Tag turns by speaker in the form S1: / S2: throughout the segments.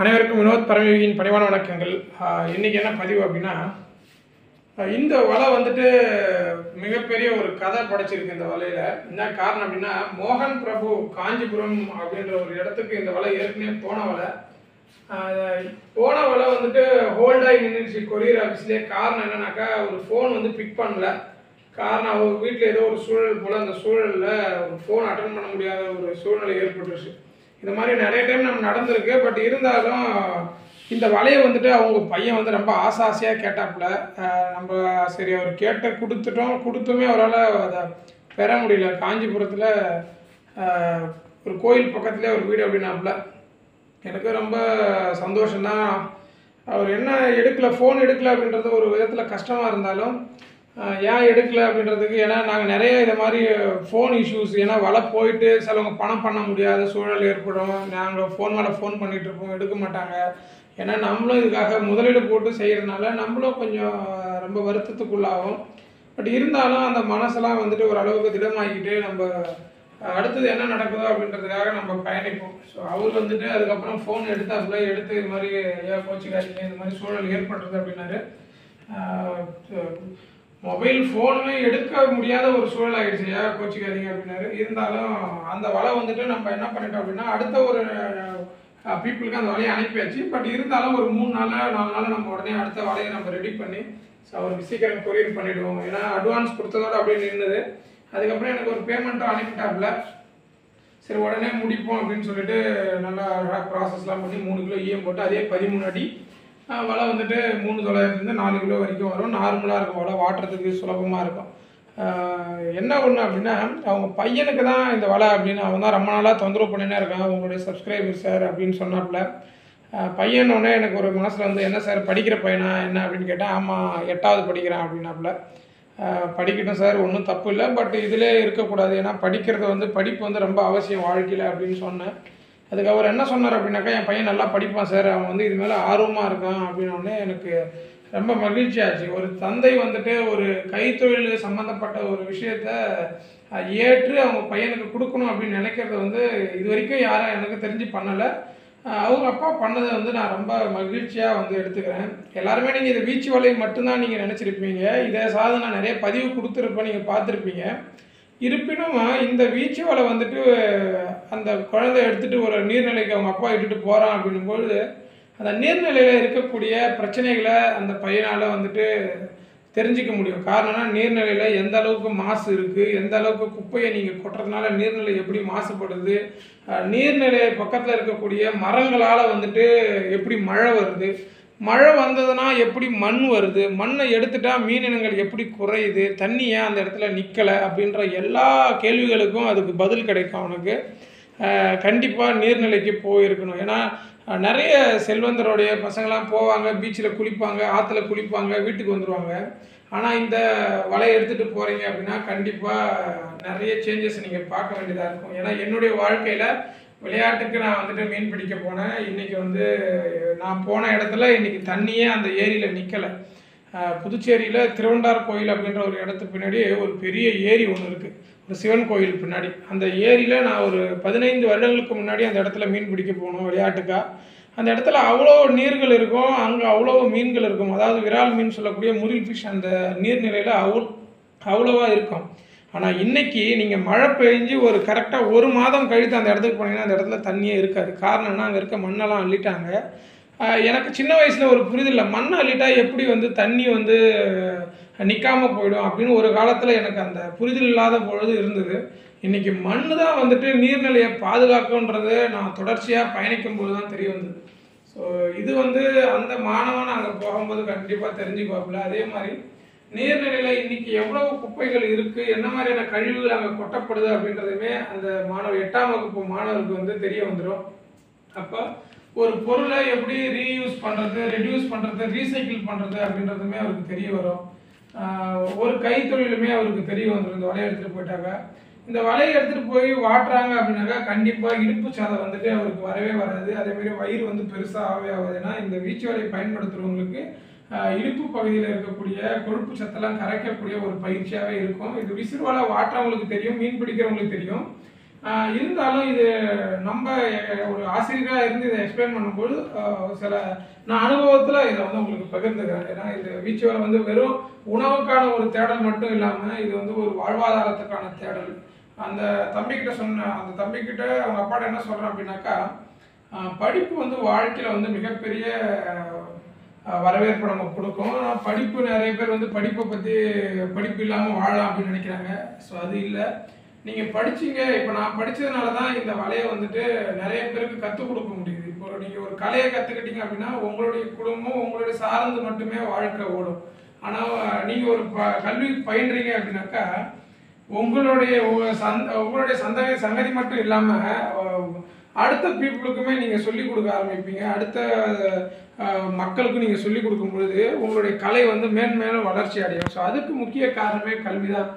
S1: அனைவருக்கும் வினோத் பரமயோகியின் பணிவான வணக்கங்கள். இன்றைக்கி என்ன பதிவு அப்படின்னா இந்த வலை வந்துட்டு மிகப்பெரிய ஒரு கதை படைச்சிருக்கு இந்த வலையில். என்ன காரணம் அப்படின்னா மோகன் பிரபு காஞ்சிபுரம் அப்படின்ற ஒரு இடத்துக்கு இந்த வலை ஏற்கனவே போன வலை. போன வலை வந்துட்டு ஹோல்டாகி நின்றுச்சு கொரியர் ஆஃபீஸ்லேயே காரணம் என்னன்னாக்கா ஒரு ஃபோன் வந்து பிக் பண்ணல. காரணம் அவர் வீட்டில் ஏதோ ஒரு சூழல் போல் அந்த சூழலில் ஒரு ஃபோன் அட்டன் பண்ண முடியாத ஒரு சூழ்நிலை ஏற்பட்டுருச்சு. இந்த மாதிரி நிறைய டைம் நம்ம நடந்திருக்கு. பட் இருந்தாலும் இந்த வலையை வந்துட்டு அவங்க பையன் வந்து ரொம்ப ஆசை ஆசையாக கேட்டாப்புல நம்ம சரி அவர் கேட்ட கொடுத்துட்டோம். கொடுத்துமே அவரால் அதை பெற முடியல. காஞ்சிபுரத்தில் ஒரு கோயில் பக்கத்துலேயே ஒரு வீடு அப்படின்னாப்புல. எனக்கு ரொம்ப சந்தோஷம்தான். அவர் என்ன எடுக்கல ஃபோன் எடுக்கல அப்படின்றது ஒரு விதத்தில் கஷ்டமாக இருந்தாலும் ஏன் எடுக்கல அப்படின்றதுக்கு? ஏன்னா நாங்கள் நிறைய இது மாதிரி ஃபோன் இஷ்யூஸ் ஏன்னா வலை போயிட்டு சிலவங்க பணம் பண்ண முடியாத சூழல் ஏற்படும். நாங்கள் ஃபோன் மேலே ஃபோன் பண்ணிகிட்டு இருப்போம் எடுக்க மாட்டாங்க. ஏன்னா நம்மளும் இதுக்காக முதலீடு போட்டு செய்கிறதுனால நம்மளும் கொஞ்சம் ரொம்ப வருத்தத்துக்குள்ளாகும். பட் இருந்தாலும் அந்த மனசெல்லாம் வந்துட்டு ஓரளவுக்கு அளவுக்கு திடமாக்கிட்டு நம்ம அடுத்தது என்ன நடக்குதோ அப்படின்றதுக்காக நம்ம பயணிப்போம். ஸோ அவர் வந்துட்டு அதுக்கப்புறம் ஃபோன் எடுத்தாப்புல எடுத்து இது மாதிரி ஏன் கோச்சிக்காதீங்க இந்த மாதிரி சூழல் ஏற்படுறது அப்படின்னாரு. மொபைல் ஃபோனுமே எடுக்க முடியாத ஒரு சூழல் ஆகிடுச்சு ஏன் கோச்சிக்காதீங்க அப்படின்னாரு. இருந்தாலும் அந்த வலை வந்துட்டு நம்ம என்ன பண்ணிட்டோம் அப்படின்னா அடுத்த ஒரு பீப்புளுக்கு அந்த வலையை அனுப்பியாச்சு. பட் இருந்தாலும் ஒரு மூணு நாள் நாலு நாள் நம்ம உடனே அடுத்த வலையை நம்ம ரெடி பண்ணி அவருக்கு சீக்கிரம் கொரியர் பண்ணிவிடுவோம் ஏன்னா அட்வான்ஸ் கொடுத்ததோட அப்படியே நின்றுது அதுக்கப்புறம் எனக்கு ஒரு பேமெண்ட்டும் அனுப்பிட்டாப்புல. சரி உடனே முடிப்போம் அப்படின்னு சொல்லிட்டு நல்லா ப்ராசஸ்லாம் பண்ணி மூணு கிலோ ஈயம் போட்டு அதே பதிமூணு அடி வலை வந்துட்டு மூணு தொள்ளாயிரத்துலேருந்து நாலு கிலோ வரைக்கும் வரும். நார்மலாக இருக்கும். வலை வாட்டுறதுக்கு சுலபமாக இருக்கும். என்ன ஒன்று அப்படின்னா அவங்க பையனுக்கு தான் இந்த வலை அப்படின்னு அவன் தான் ரொம்ப நாளாக தொந்தரவு பண்ணினே இருக்கான். உங்களுடைய சப்ஸ்கிரைபர் சார் அப்படின்னு சொன்னாப்புல. பையனோடனே பையன் உடனே எனக்கு ஒரு மனசில் வந்து என்ன சார் படிக்கிற பையனா? என்ன? அப்படின்னு கேட்டேன் ஆமாம் எட்டாவது படிக்கிறான் அப்படின்னாப்புல. படிக்கட்டும் சார் ஒன்றும் தப்பு இல்லை. பட் இதிலே இருக்கக்கூடாது. ஏன்னா படிக்கிறது வந்து படிப்பு வந்து ரொம்ப அவசியம் வாழ்க்கையில் அப்படின்னு சொன்னேன். அதுக்கு அவர் என்ன சொன்னார் அப்படின்னாக்கா என் பையன் நல்லா படிப்பான் சார் அவன் வந்து இது மேலே ஆர்வமாக இருக்கான் அப்படின்னோடனே எனக்கு ரொம்ப மகிழ்ச்சி ஆச்சு. ஒரு தந்தை வந்துட்டு ஒரு கைத்தொழில் சம்மந்தப்பட்ட ஒரு விஷயத்த ஏற்று அவங்க பையனுக்கு கொடுக்கணும் அப்படின்னு நினைக்கிறது வந்து இது வரைக்கும் யாரும் எனக்கு தெரிஞ்சு பண்ணலை. அவங்க அப்பா பண்ணதை வந்து நான் ரொம்ப மகிழ்ச்சியாக வந்து எடுத்துக்கிறேன். எல்லாருமே நீங்கள் இதை வீச்சு வலை மட்டும்தான் நீங்கள் நினச்சிருப்பீங்க. இதை சார்ந்து நான் நிறைய பதிவு கொடுத்துருப்பேன் நீங்கள் பார்த்துருப்பீங்க. இருப்பினும் இந்த வீச்சு வலை வந்துட்டு அந்த குழந்தை எடுத்துகிட்டு ஒரு நீர்நிலைக்கு அவங்க அப்பா இட்டுட்டு போகிறான் அப்படின்னும்பொழுது அந்த நீர்நிலையில் இருக்கக்கூடிய பிரச்சனைகளை அந்த பையனால் வந்துட்டு தெரிஞ்சிக்க முடியும். காரணம்னா நீர்நிலையில் எந்த அளவுக்கு மாசு இருக்குது எந்த அளவுக்கு குப்பையை நீங்கள் கொட்டுறதுனால நீர்நிலை எப்படி மாசுபடுது நீர்நிலை பக்கத்தில் இருக்கக்கூடிய மரங்களால் வந்துட்டு எப்படி மழை வருது மழை வந்ததுன்னா எப்படி மண் வருது மண்ணை எடுத்துட்டா மீனினங்கள் எப்படி குறையுது தண்ணி ஏன் அந்த இடத்துல நிற்கலை அப்படின்ற எல்லா கேள்விகளுக்கும் அதுக்கு பதில் கிடைக்கும் அவனுக்கு. கண்டிப்பாக நீர்நிலைக்கு போயிருக்கணும். ஏன்னா நிறைய செல்வந்தருடைய பசங்களாம் போவாங்க பீச்சில் குளிப்பாங்க ஆற்றுல குளிப்பாங்க வீட்டுக்கு வந்துடுவாங்க ஆனால் இந்த வலையை எடுத்துகிட்டு போகிறீங்க அப்படின்னா கண்டிப்பாக நிறைய சேஞ்சஸ் நீங்கள் பார்க்க வேண்டியதாக இருக்கும். ஏன்னா என்னுடைய வாழ்க்கையில் விளையாட்டுக்கு நான் வந்துட்டு மீன் பிடிக்க போனேன். இன்றைக்கி வந்து நான் போன இடத்துல இன்றைக்கி தண்ணியே அந்த ஏரியில் நிற்கலை புதுச்சேரியில் திருவண்டார் கோயில் அப்படின்ற ஒரு இடத்துக்கு பின்னாடி ஒரு பெரிய ஏரி ஒன்று இருக்குது ஒரு சிவன் கோயில் பின்னாடி. அந்த ஏரியில் நான் ஒரு பதினைந்து வருடங்களுக்கு முன்னாடி அந்த இடத்துல மீன் பிடிக்க போனோம் விளையாட்டுக்காக அந்த இடத்துல அவ்வளோ நீர்கள் இருக்கும் அங்கே அவ்வளோ மீன்கள் இருக்கும். அதாவது விரால் மீன் சொல்லக்கூடிய முரில் ஃபிஷ் அந்த நீர்நிலையில் அவ்வளோ அவ்வளோவா இருக்கும். ஆனால் இன்றைக்கி நீங்கள் மழை பெஞ்சு ஒரு கரெக்டாக ஒரு மாதம் கழித்து அந்த இடத்துக்கு போனீங்கன்னா அந்த இடத்துல தண்ணியே இருக்காது. காரணம்னா அங்கே இருக்க மண்ணெல்லாம் அள்ளிட்டாங்க. எனக்கு சின்ன வயசில் ஒரு புரிதல் மண் அள்ளிட்டா எப்படி வந்து தண்ணி வந்து நிற்காம போயிடும் அப்படின்னு ஒரு காலத்தில் எனக்கு அந்த புரிதல் இல்லாத பொழுது இருந்தது. இன்றைக்கி மண் தான் வந்துட்டு நீர்நிலையை பாதுகாக்கன்றது நான் தொடர்ச்சியாக பயணிக்கும் போது தான் தெரிய வந்தது. ஸோ இது வந்து அந்த மாணவன் அங்கே போகும்போது கண்டிப்பாக தெரிஞ்சுக்குவாப்புல. அதே மாதிரி நீர்நிலையில் இன்றைக்கி எவ்வளவு குப்பைகள் இருக்குது என்ன மாதிரியான கழிவுகள் அங்கே கொட்டப்படுது அப்படின்றதுமே அந்த மாணவர் எட்டாம் வகுப்பு மாணவருக்கு வந்து தெரிய வந்துடும் அப்போ ஒரு பொருளை எப்படி ரீயூஸ் பண்ணுறது ரெடியூஸ் பண்ணுறது ரீசைக்கிள் பண்ணுறது அப்படின்றதுமே அவருக்கு தெரிய வரும். ஒரு கைத்தொழிலுமே அவருக்கு தெரிய வந்துடும் இந்த வலையை எடுத்துகிட்டு போயிட்டாங்க இந்த வலையை எடுத்துகிட்டு போய் வாட்டுறாங்க அப்படின்னாக்கா கண்டிப்பாக இடுப்பு சாதம் வந்துட்டு அவருக்கு வரவே வராது. அதேமாரி வயிறு வந்து பெருசாக ஆகவே ஆகாது. ஏன்னா இந்த வீச்சு வலையை பயன்படுத்துகிறவங்களுக்கு இடுப்பு பகுதியில் இருக்கக்கூடிய கொழுப்பு சத்தெல்லாம் கரைக்கக்கூடிய ஒரு பயிற்சியாகவே இருக்கும். இது விசிறுவலை வாட்டுறவங்களுக்கு தெரியும் மீன் பிடிக்கிறவங்களுக்கு தெரியும். இருந்தாலும் இது நம்ம ஒரு ஆசிரியராக இருந்து இதை எக்ஸ்பிளைன் பண்ணும்போது சில நான் அனுபவத்தில் இதை வந்து உங்களுக்கு பகிர்ந்துக்கிறேன். ஏன்னா இது வீச்சுவலை வந்து வெறும் உணவுக்கான ஒரு தேடல் மட்டும் இல்லாமல் இது வந்து ஒரு வாழ்வாதாரத்துக்கான தேடல். அந்த தம்பிக்கிட்ட சொன்ன அந்த தம்பிக்கிட்ட அவங்க அப்பாட்ட என்ன சொல்கிறேன் அப்படின்னாக்கா படிப்பு வந்து வாழ்க்கையில் வந்து மிகப்பெரிய வரவேற்பு நம்ம கொடுக்கும். படிப்பு நிறைய பேர் வந்து படிப்பை பற்றி படிப்பு இல்லாமல் வாழலாம் அப்படின்னு நினைக்கிறாங்க. ஸோ அது இல்லை. நீங்கள் படிச்சீங்க இப்போ நான் படித்ததுனால தான் இந்த வலையை வந்துட்டு நிறைய பேருக்கு கற்றுக் கொடுக்க முடியுது. இப்போ நீங்கள் ஒரு கலையை கற்றுக்கிட்டீங்க அப்படின்னா உங்களுடைய குடும்பம் உங்களுடைய சார்ந்து மட்டுமே வாழ்க்கை ஓடும். ஆனால் நீங்கள் ஒரு ப கல்வி பயின்றீங்க அப்படின்னாக்கா உங்களுடைய சந்த உங்களுடைய சந்ததி சங்கதி மட்டும் இல்லாமல் அடுத்த பீப்புளுக்குமே நீங்கள் சொல்லிக் கொடுக்க ஆரம்பிப்பீங்க. அடுத்த மக்களுக்கும் நீங்கள் சொல்லிக் கொடுக்கும் பொழுது உங்களுடைய கலை வந்து மேன்மேலும் வளர்ச்சி அடையும். ஸோ அதுக்கு முக்கிய காரணமே கல்வி தான்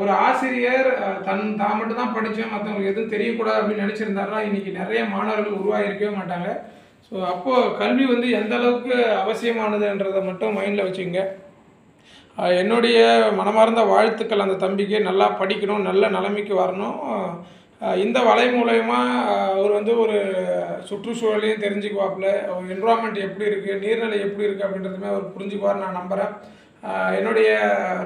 S1: ஒரு ஆசிரியர் தன் தான் மட்டும் தான் படித்தேன் மற்றவங்களுக்கு எதுவும் தெரியக்கூடாது அப்படின்னு நினச்சிருந்தாருன்னா இன்றைக்கி நிறைய மாணவர்கள் உருவாகிருக்கவே மாட்டாங்க. ஸோ அப்போது கல்வி வந்து எந்த அளவுக்கு அவசியமானதுன்றதை மட்டும் மைண்டில் வச்சுங்க. என்னுடைய மனமார்ந்த வாழ்த்துக்கள் அந்த தம்பிக்கு. நல்லா படிக்கணும் நல்ல நிலைமைக்கு வரணும். இந்த வலை மூலயமா அவர் வந்து ஒரு சுற்றுச்சூழலையும் தெரிஞ்சுக்குவாப்பில். என்வரான்மெண்ட் எப்படி இருக்குது நீர்நிலை எப்படி இருக்குது அப்படின்றதுமே அவர் புரிஞ்சுக்குவார் நான் நம்புகிறேன் என்னுடைய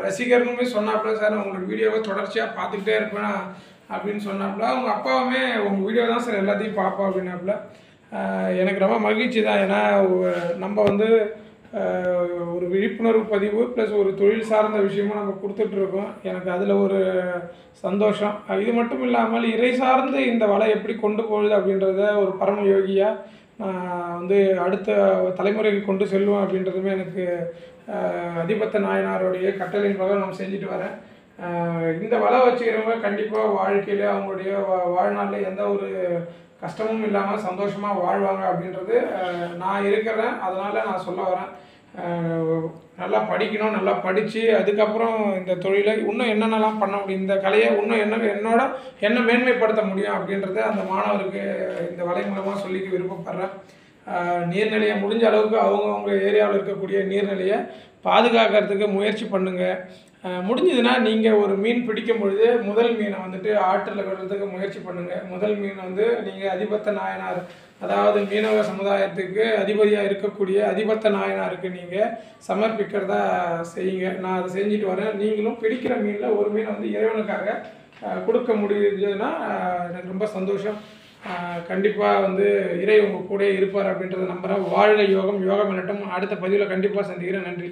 S1: ரசிகர்களுமே சொன்னாப்புல சார் உங்களோட வீடியோவை தொடர்ச்சியாக பார்த்துக்கிட்டே இருப்பேன்? அப்படின்னு சொன்னாப்புல. அவங்க அப்பாவுமே உங்கள் வீடியோ தான் சார் எல்லாத்தையும் பார்ப்போம் அப்படின்னாப்புல. எனக்கு ரொம்ப மகிழ்ச்சி தான். ஏன்னா நம்ம வந்து ஒரு விழிப்புணர்வு பதிவு ப்ளஸ் ஒரு தொழில் சார்ந்த விஷயமும் நம்ம கொடுத்துட்ருக்கோம். எனக்கு அதில் ஒரு சந்தோஷம். இது மட்டும் இல்லாமல் இறை சார்ந்து இந்த வலை எப்படி கொண்டு போகுது அப்படின்றத ஒரு பரம யோகியாக வந்து அடுத்த தலைமுறைக்கு கொண்டு செல்வோம் அப்படின்றதுமே எனக்கு அதிபத்த நாயனாருடைய கட்டளையின் பிரகாரம் நான் செஞ்சுட்டு வரேன். இந்த வலை வச்சுக்கிறவங்க கண்டிப்பாக வாழ்க்கையில் அவங்களுடைய வாழ்நாளில் எந்த ஒரு கஷ்டமும் இல்லாமல் சந்தோஷமாக வாழ்வாங்க அப்படின்றது நான் இருக்கிறேன். அதனால் நான் சொல்ல வரேன். நல்லா படிக்கணும் நல்லா படித்து அதுக்கப்புறம் இந்த தொழிலை இன்னும் என்னென்னலாம் பண்ண முடியும்? இந்த கலையை இன்னும் என்ன என்னோட என்ன மேன்மைப்படுத்த முடியும் அப்படின்றத அந்த மாணவருக்கு இந்த வலை மூலமாக சொல்லிக்க விருப்பப்படுறேன். நீர்நிலையை முடிஞ்ச அளவுக்கு அவங்கவுங்க ஏரியாவில் இருக்கக்கூடிய நீர்நிலையை பாதுகாக்கிறதுக்கு முயற்சி பண்ணுங்கள் முடிஞ்சதுன்னா நீங்கள் ஒரு மீன் பிடிக்கும் பொழுது முதல் மீனை வந்துட்டு ஆற்றில் விடுறதுக்கு முயற்சி பண்ணுங்கள் முதல் மீன் வந்து நீங்கள் அதிபத்த நாயனார் அதாவது மீனவ சமுதாயத்துக்கு அதிபதியாக இருக்கக்கூடிய அதிபத்த நாயனாருக்கு நீங்கள் சமர்ப்பிக்கிறதா செய்யுங்க. நான் அதை செஞ்சுட்டு வரேன். நீங்களும் பிடிக்கிற மீனில் ஒரு மீனை வந்து இறைவனுக்காக கொடுக்க முடிஞ்சதுன்னா எனக்கு ரொம்ப சந்தோஷம். கண்டிப்பாக வந்து இறை உங்கள் கூட இருப்பார் அப்படின்றத நம்புகிறேன் வாழ்க யோகம். யோகம் மில்லட்டும் அடுத்த பதிவில் கண்டிப்பாக சந்திக்கிறேன். நன்றி.